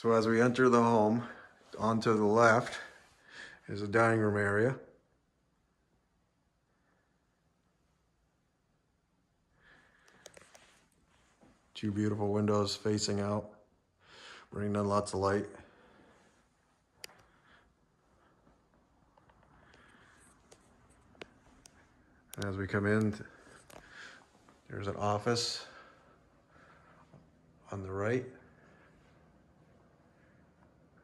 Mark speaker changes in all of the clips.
Speaker 1: So as we enter the home, onto the left is a dining room area. Two beautiful windows facing out, bringing in lots of light. As we come in, there's an office on the right.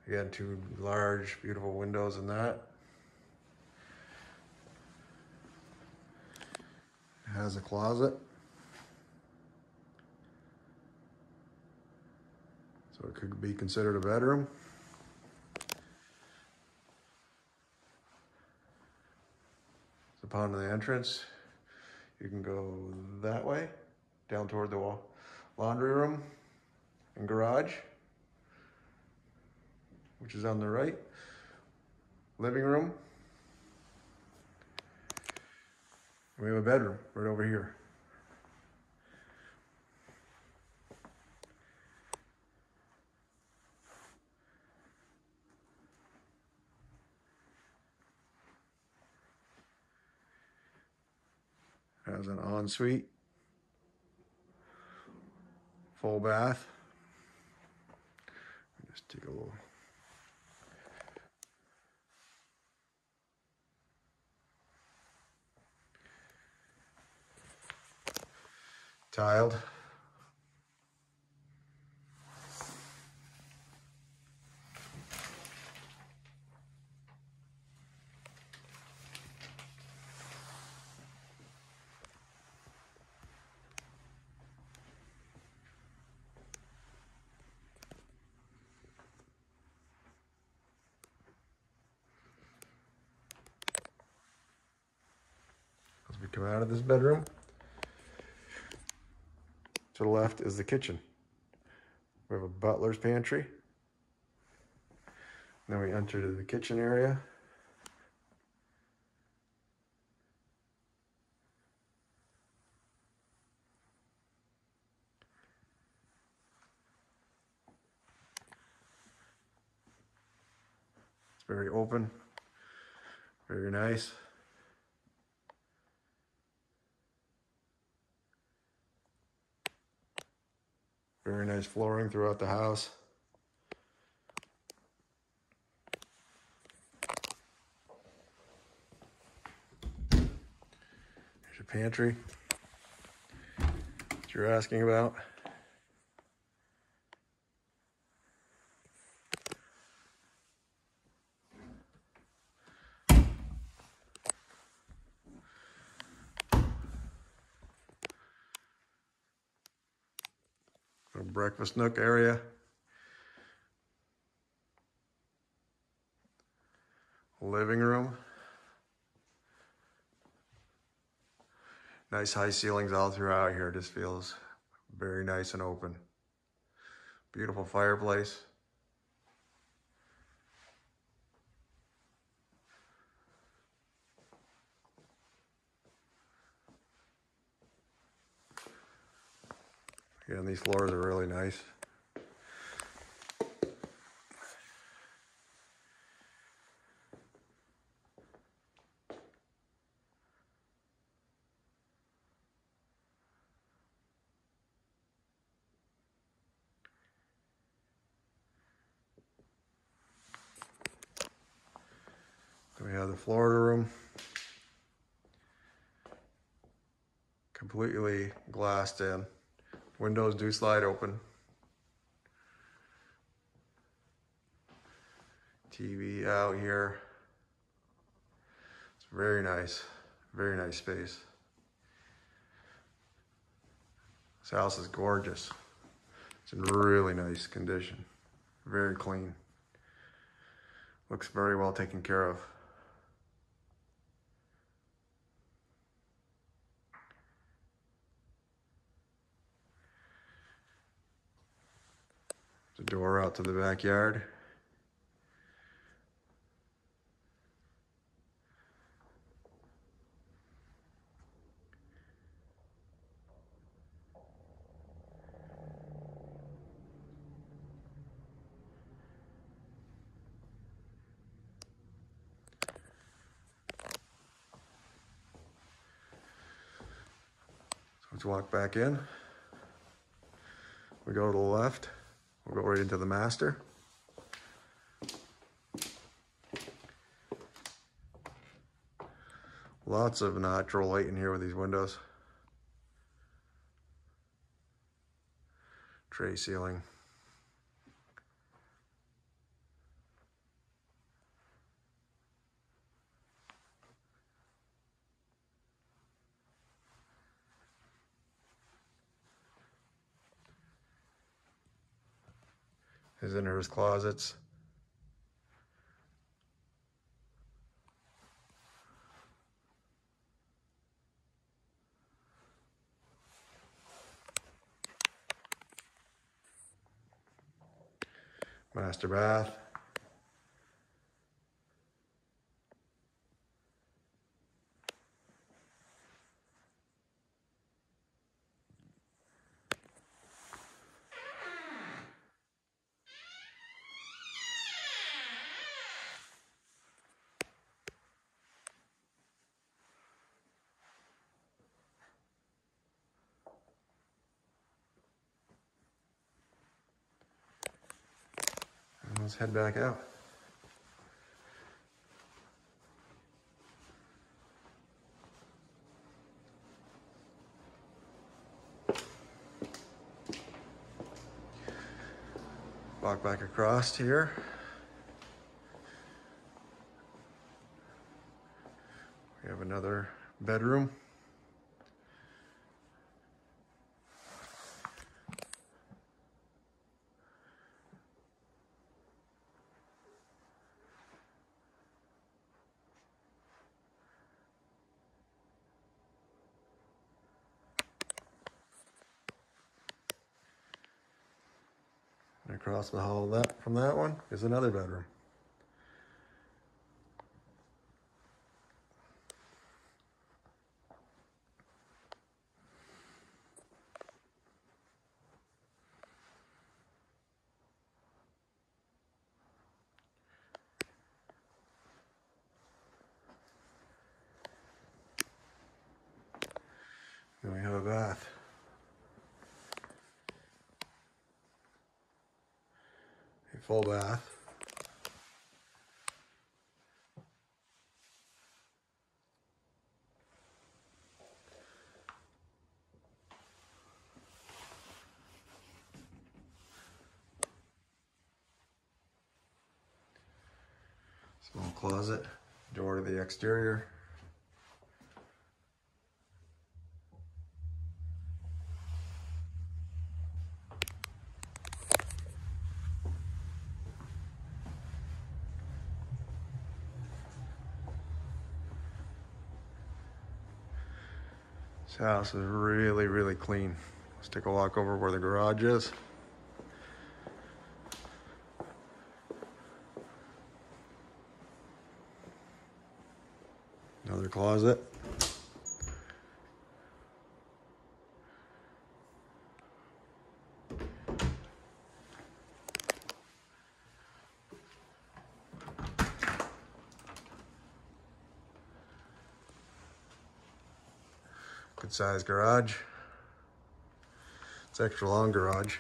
Speaker 1: Again, two large, beautiful windows in that. It has a closet. So it could be considered a bedroom. So upon the entrance, you can go that way, down toward the wall. laundry room and garage, which is on the right. Living room. We have a bedroom right over here. Has an ensuite, full bath. Just take a little. Tiled. As we come out of this bedroom, to the left is the kitchen. We have a butler's pantry. Then we enter to the kitchen area. It's very open, very nice. Very nice flooring throughout the house. There's your pantry. What you're asking about. Breakfast nook area. Living room. Nice high ceilings all throughout here. Just feels very nice and open. Beautiful fireplace. Again, these floors are really nice. We have the Florida room. Completely glassed in. Windows do slide open. TV out here. It's very nice, very nice space. This house is gorgeous. It's in really nice condition, very clean. Looks very well taken care of. The door out to the backyard. let's walk back in. We go to the left. We'll go right into the master. Lots of natural light in here with these windows. Tray ceiling. His inner his closets. Master bath. Let's head back out. Walk back across here. We have another bedroom. Across the hall that from that one is another bedroom. Then we have a bath. Full bath. Small closet, door to the exterior. This house is really, really clean. Let's take a walk over where the garage is. Another closet. Good sized garage. It's extra long garage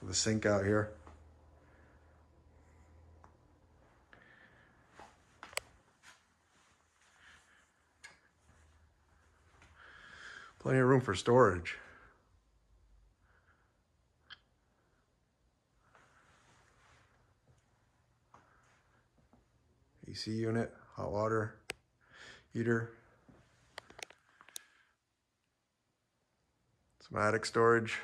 Speaker 1: with a sink out here. Plenty of room for storage. AC unit, hot water, heater. Some storage.